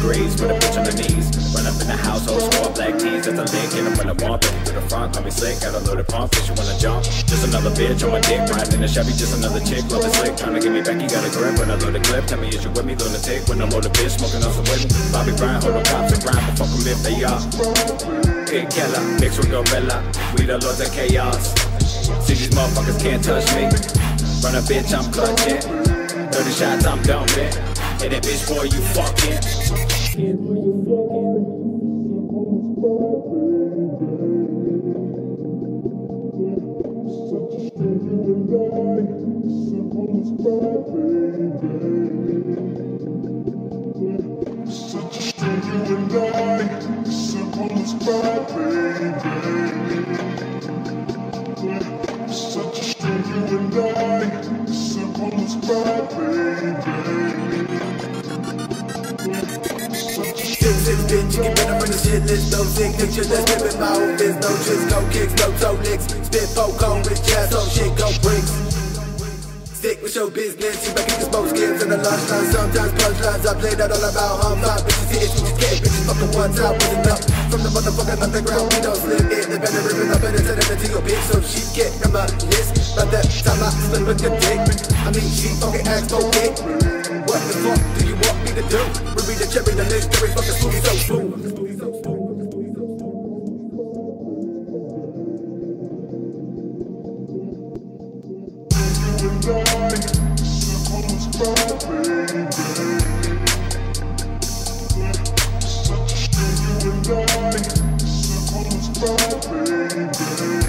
degrees, put a bitch on the knees. Run up in the house, household, score black tees. That's a lick, hit him when I want. Back to the front, call me slick. Got a loaded pump, fish you wanna jump. Just another bitch on my dick, riding in a Chevy. Just another chick, love it slick. Trying to get me back, you got a grip. When I load the clip, tell me is you with me, lunatic. When I'm the bitch, smoking on some with me. Bobby Brown, hold on cops and grind, but fuck them if they are. Pig killer, mixed with gorilla. We the lords of chaos. See these motherfuckers can't touch me. Run a bitch, I'm clutching. 30 shots, I'm dumping. Hit that bitch, boy, you fucking. You get better from the shit list. No sick picture, that's ripping my own fist. No tricks, no kicks, no toe licks. Spit folk on with jazz, so shit go bricks. Stick with your business, you back in the smoke skins and the lunchtime. Sometimes punchlines, I played out all about how I'm five bitches hit, we just get bitches fucking one time was enough. From the motherfucking underground, we don't slip in. The better ripping up better turn it to your bitch, so she get on my list. By the time I slip with the dick, I mean she fucking ass for it. What the fuck do you need to do. We be the cherry, the legendary fucking smoothie so smooth. Baby, such a shame you and I. Circles by, baby.